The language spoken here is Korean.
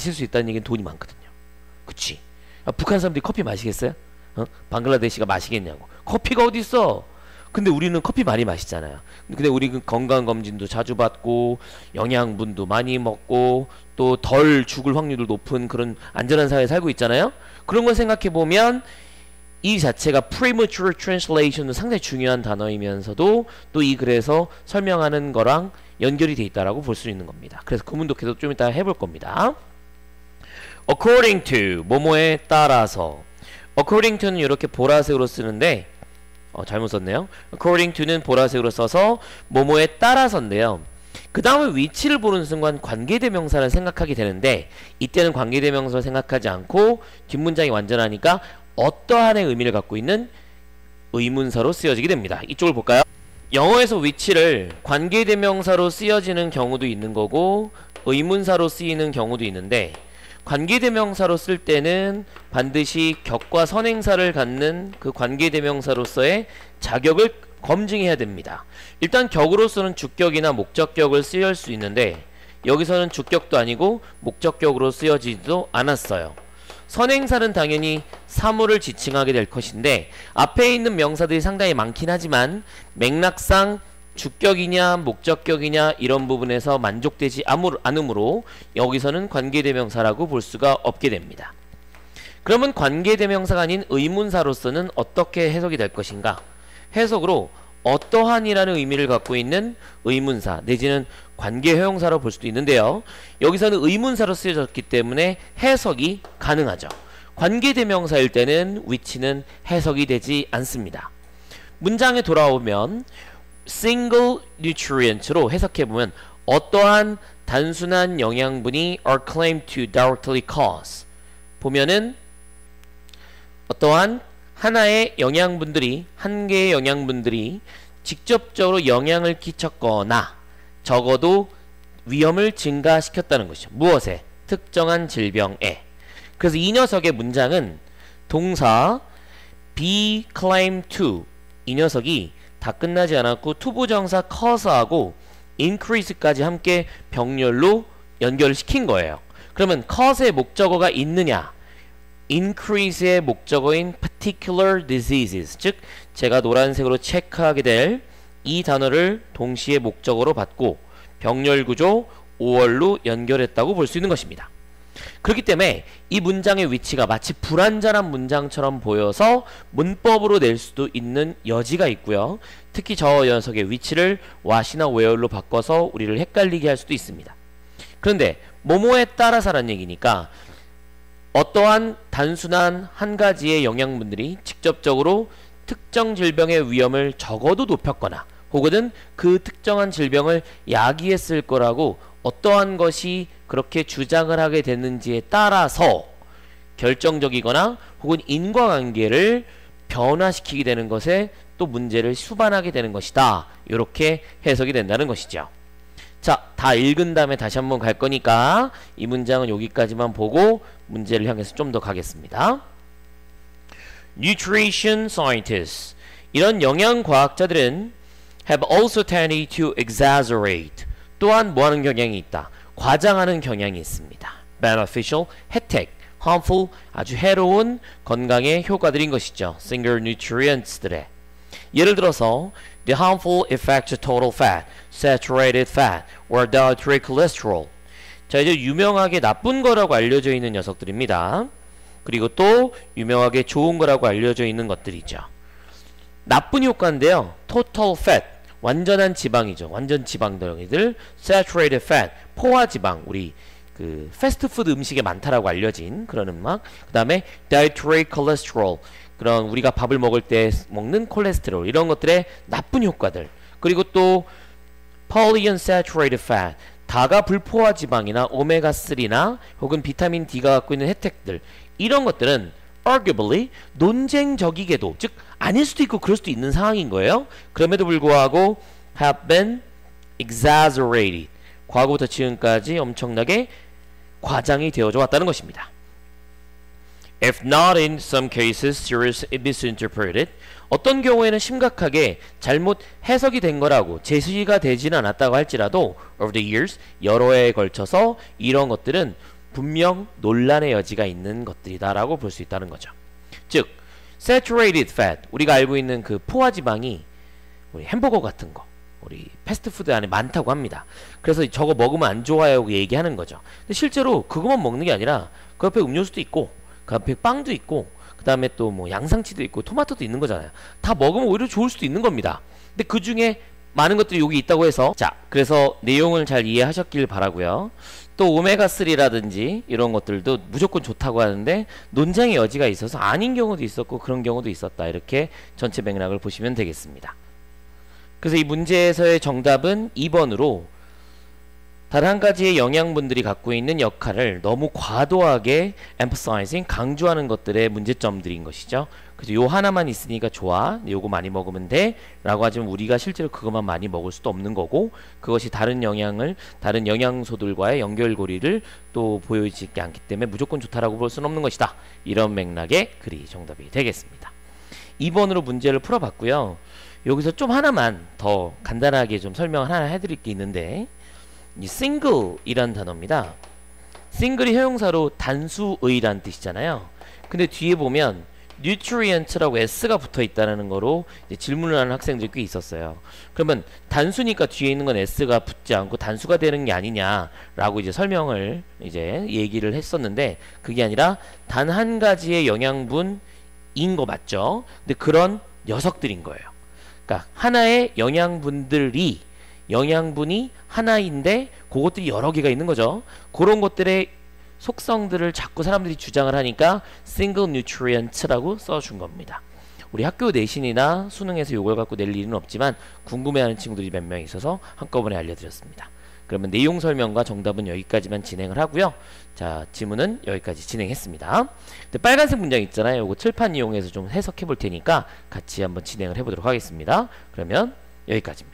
마실 수 있다는 얘기는 돈이 많거든요. 그치? 아, 북한 사람들이 커피 마시겠어요? 어? 방글라데시가 마시겠냐고. 커피가 어디 있어? 근데 우리는 커피 많이 마시잖아요. 근데 우리 건강 검진도 자주 받고 영양분도 많이 먹고 또 덜 죽을 확률도 높은 그런 안전한 사회에 살고 있잖아요. 그런 걸 생각해 보면 이 자체가 premature translation은 상당히 중요한 단어이면서도 또 이 글에서 설명하는 거랑 연결이 돼 있다라고 볼 수 있는 겁니다. 그래서 그 문도 계속 좀 이따 해볼 겁니다. According to 뭐뭐에 따라서 according to는 이렇게 보라색으로 쓰는데 어, 잘못 썼네요. according to는 보라색으로 써서 뭐뭐에 따라서인데요. 그 다음에 위치를 보는 순간 관계대명사를 생각하게 되는데 이때는 관계대명사를 생각하지 않고 뒷문장이 완전하니까 어떠한의 의미를 갖고 있는 의문사로 쓰여지게 됩니다. 이쪽을 볼까요? 영어에서 위치를 관계대명사로 쓰여지는 경우도 있는 거고 의문사로 쓰이는 경우도 있는데 관계대명사로 쓸 때는 반드시 격과 선행사를 갖는 그 관계대명사로서의 자격을 검증해야 됩니다. 일단 격으로서는 주격이나 목적격을 쓰일 수 있는데 여기서는 주격도 아니고 목적격으로 쓰여지지도 않았어요. 선행사는 당연히 사물을 지칭하게 될 것인데 앞에 있는 명사들이 상당히 많긴 하지만 맥락상 주격이냐 목적격이냐 이런 부분에서 만족되지 않으므로 여기서는 관계대명사라고 볼 수가 없게 됩니다. 그러면 관계대명사가 아닌 의문사로서는 어떻게 해석이 될 것인가? 해석으로 어떠한이라는 의미를 갖고 있는 의문사 내지는 관계효용사로 볼 수도 있는데요. 여기서는 의문사로 쓰여졌기 때문에 해석이 가능하죠. 관계대명사일 때는 위치는 해석이 되지 않습니다. 문장에 돌아오면 single nutrient로 해석해보면 어떠한 단순한 영양분이 are claimed to directly cause 보면은 어떠한 하나의 영양분들이 한 개의 영양분들이 직접적으로 영향을 끼쳤거나 적어도 위험을 증가시켰다는 것이죠. 무엇에? 특정한 질병에. 그래서 이 녀석의 문장은 동사 be claimed to 이 녀석이 다 끝나지 않았고 투부정사 cause하고 increase까지 함께 병렬로 연결시킨 거예요. 그러면 cause의 목적어가 있느냐? increase의 목적어인 particular diseases 즉 제가 노란색으로 체크하게 될 이 단어를 동시에 목적어로 받고 병렬 구조 5월로 연결했다고 볼 수 있는 것입니다. 그렇기 때문에 이 문장의 위치가 마치 불완전한 문장처럼 보여서 문법으로 낼 수도 있는 여지가 있고요. 특히 저 녀석의 위치를 what이나 where로 바꿔서 우리를 헷갈리게 할 수도 있습니다. 그런데 뭐뭐에 따라서란 얘기니까 어떠한 단순한 한 가지의 영양분들이 직접적으로 특정 질병의 위험을 적어도 높였거나 혹은 그 특정한 질병을 야기했을 거라고 어떠한 것이 그렇게 주장을 하게 됐는지에 따라서 결정적이거나 혹은 인과관계를 변화시키게 되는 것에 또 문제를 수반하게 되는 것이다. 이렇게 해석이 된다는 것이죠. 자, 다 읽은 다음에 다시 한번 갈 거니까 이 문장은 여기까지만 보고 문제를 향해서 좀 더 가겠습니다. Nutrition scientists 이런 영양 과학자들은 have also tended to exaggerate 또한 뭐하는 경향이 있다. 과장하는 경향이 있습니다. beneficial, 혜택, harmful, 아주 해로운 건강의 효과들인 것이죠. single nutrients들의 예를 들어서 the harmful effect of total fat, saturated fat, or dietary cholesterol 자 이제 유명하게 나쁜 거라고 알려져 있는 녀석들입니다. 그리고 또 유명하게 좋은 거라고 알려져 있는 것들이죠. 나쁜 효과인데요. total fat 완전한 지방이죠. 완전 지방 덩이들 saturated fat 포화 지방. 우리 그 패스트푸드 음식에 많다라고 알려진 그런 음악. 그 다음에 dietary cholesterol. 그런 우리가 밥을 먹을 때 먹는 콜레스테롤 이런 것들의 나쁜 효과들. 그리고 또 polyunsaturated fat. 다가 불포화 지방이나 오메가3나 혹은 비타민 D가 갖고 있는 혜택들. 이런 것들은 arguably 논쟁적이게도 즉 아닐 수도 있고 그럴 수도 있는 상황인 거예요. 그럼에도 불구하고 have been exaggerated 과거부터 지금까지 엄청나게 과장이 되어져 왔다는 것입니다. If not in some cases seriously misinterpreted 어떤 경우에는 심각하게 잘못 해석이 된 거라고 제시가 되지는 않았다고 할지라도 over the years 여러 해에 걸쳐서 이런 것들은 분명 논란의 여지가 있는 것들이다라고 볼 수 있다는 거죠. 즉 saturated fat 우리가 알고 있는 그 포화 지방이 우리 햄버거 같은 거 우리 패스트푸드 안에 많다고 합니다. 그래서 저거 먹으면 안 좋아요 얘기하는 거죠. 근데 실제로 그것만 먹는 게 아니라 그 옆에 음료수도 있고 그 옆에 빵도 있고 그 다음에 또 뭐 양상치도 있고 토마토도 있는 거잖아요. 다 먹으면 오히려 좋을 수도 있는 겁니다. 근데 그 중에 많은 것들이 여기 있다고 해서 자 그래서 내용을 잘 이해하셨길 바라고요. 또 오메가3라든지 이런 것들도 무조건 좋다고 하는데 논쟁의 여지가 있어서 아닌 경우도 있었고 그런 경우도 있었다 이렇게 전체 맥락을 보시면 되겠습니다. 그래서 이 문제에서의 정답은 2번으로 단한 가지의 영양분들이 갖고 있는 역할을 너무 과도하게 emphasizing 강조하는 것들의 문제점들인 것이죠. 그래서 요 하나만 있으니까 좋아. 요거 많이 먹으면 돼. 라고 하지만 우리가 실제로 그것만 많이 먹을 수도 없는 거고 그것이 다른 영양을 다른 영양소들과의 연결고리를 또 보여지지 않기 때문에 무조건 좋다라고 볼 수는 없는 것이다. 이런 맥락의 글이 정답이 되겠습니다. 2번으로 문제를 풀어봤고요. 여기서 좀 하나만 더 간단하게 좀 설명을 하나 해드릴 게 있는데 이 single이란 단어입니다. single이 형용사로 단수의란 뜻이잖아요. 근데 뒤에 보면 nutrient라고 s가 붙어 있다는 거로 질문을 하는 학생들이 꽤 있었어요. 그러면 단수니까 뒤에 있는 건 s가 붙지 않고 단수가 되는 게 아니냐라고 이제 설명을 이제 얘기를 했었는데 그게 아니라 단 한 가지의 영양분인 거 맞죠? 근데 그런 녀석들인 거예요. 그러니까 하나의 영양분들이 영양분이 하나인데 그것들이 여러 개가 있는 거죠. 그런 것들의 속성들을 자꾸 사람들이 주장을 하니까 single nutrient라고 써준 겁니다. 우리 학교 내신이나 수능에서 이걸 갖고 낼 일은 없지만 궁금해하는 친구들이 몇 명 있어서 한꺼번에 알려드렸습니다. 그러면 내용 설명과 정답은 여기까지만 진행을 하고요. 자, 지문은 여기까지 진행했습니다. 근데 빨간색 문장 있잖아요. 이거 칠판 이용해서 좀 해석해 볼 테니까 같이 한번 진행을 해보도록 하겠습니다. 그러면 여기까지입니다.